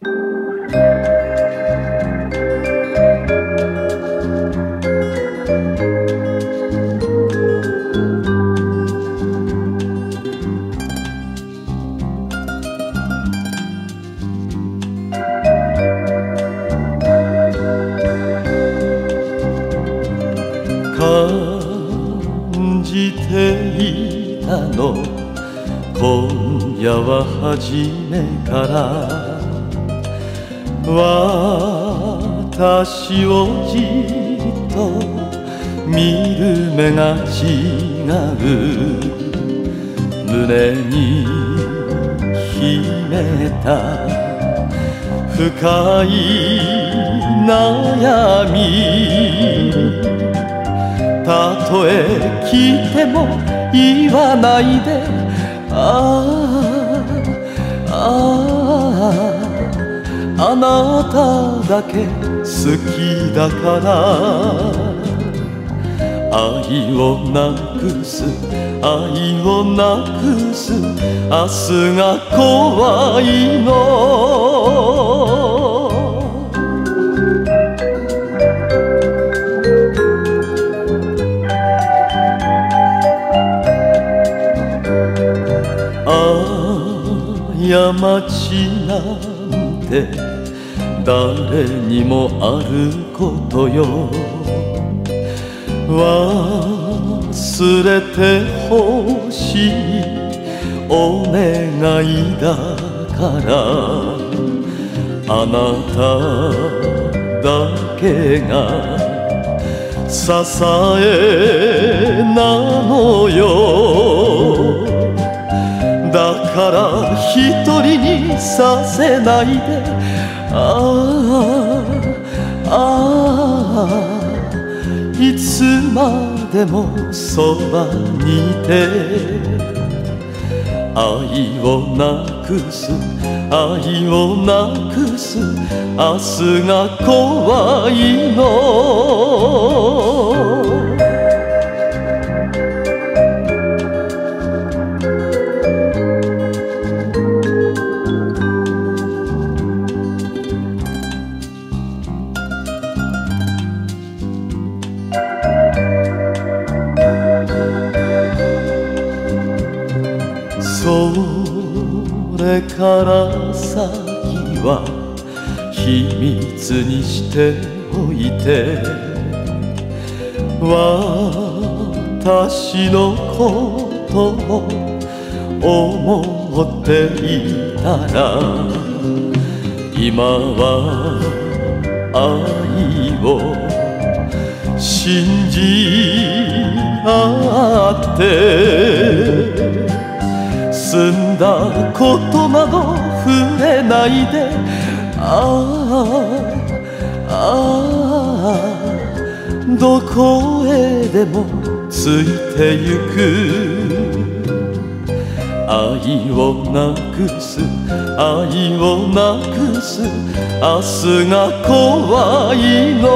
感じていたの。今夜は初めから。私をじっと見る目が違う胸に秘めた深い悩みたとえ聞いても言わないであああなただけ好きだから。愛をなくす愛をなくす。明日が怖いの。ああ過ちなて誰にもあることよ。忘れてほしいお願いだから。あなただけが支えなのよ。だから一人させないで。ああああいつまでもそばにいて。愛をなくす愛をなくす。明日が怖いの。れから先は秘密にしておいて私のことを思っていたら今は愛を信じ合ってんだ。ことなど触れないで。ああああどこへでもついてゆく。愛をなくす愛をなくす。明日が怖いの。